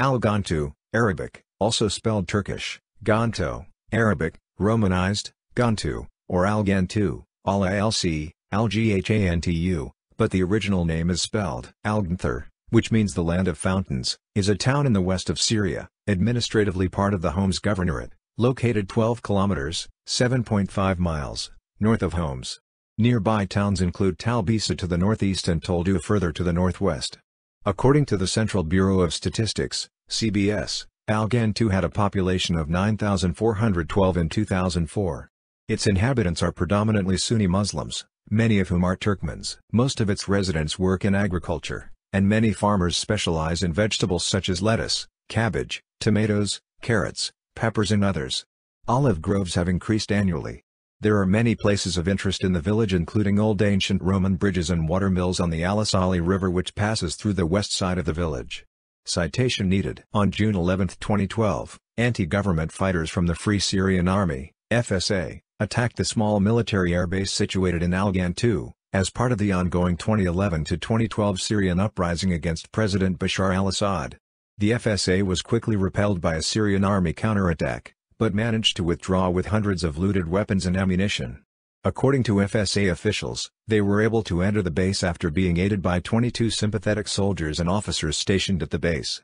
Al-Ghantu, Arabic, also spelled Turkish, Ghanto, Arabic, Romanized, Ghantu, or Al-Ghantu, ALA-LC, Al-Ghantu, but the original name is spelled Al-Ganthur, which means the land of fountains, is a town in the west of Syria, administratively part of the Homs Governorate, located 12 kilometers, 7.5 miles, north of Homs. Nearby towns include Talbiseh to the northeast and Teldou further to the northwest. According to the Central Bureau of Statistics, CBS, Al-Ghantu had a population of 9,412 in 2004. Its inhabitants are predominantly Sunni Muslims, many of whom are Turkmens. Most of its residents work in agriculture, and many farmers specialize in vegetables such as lettuce, cabbage, tomatoes, carrots, peppers and others. Olive groves have increased annually. There are many places of interest in the village including old ancient Roman bridges and water mills on the Alisali River which passes through the west side of the village. Citation needed. On June 11, 2012, anti-government fighters from the Free Syrian Army, FSA, attacked the small military airbase situated in Al-Ghantu, as part of the ongoing 2011-2012 Syrian uprising against President Bashar al-Assad. The FSA was quickly repelled by a Syrian army counterattack, but managed to withdraw with hundreds of looted weapons and ammunition. According to FSA officials, they were able to enter the base after being aided by 22 sympathetic soldiers and officers stationed at the base.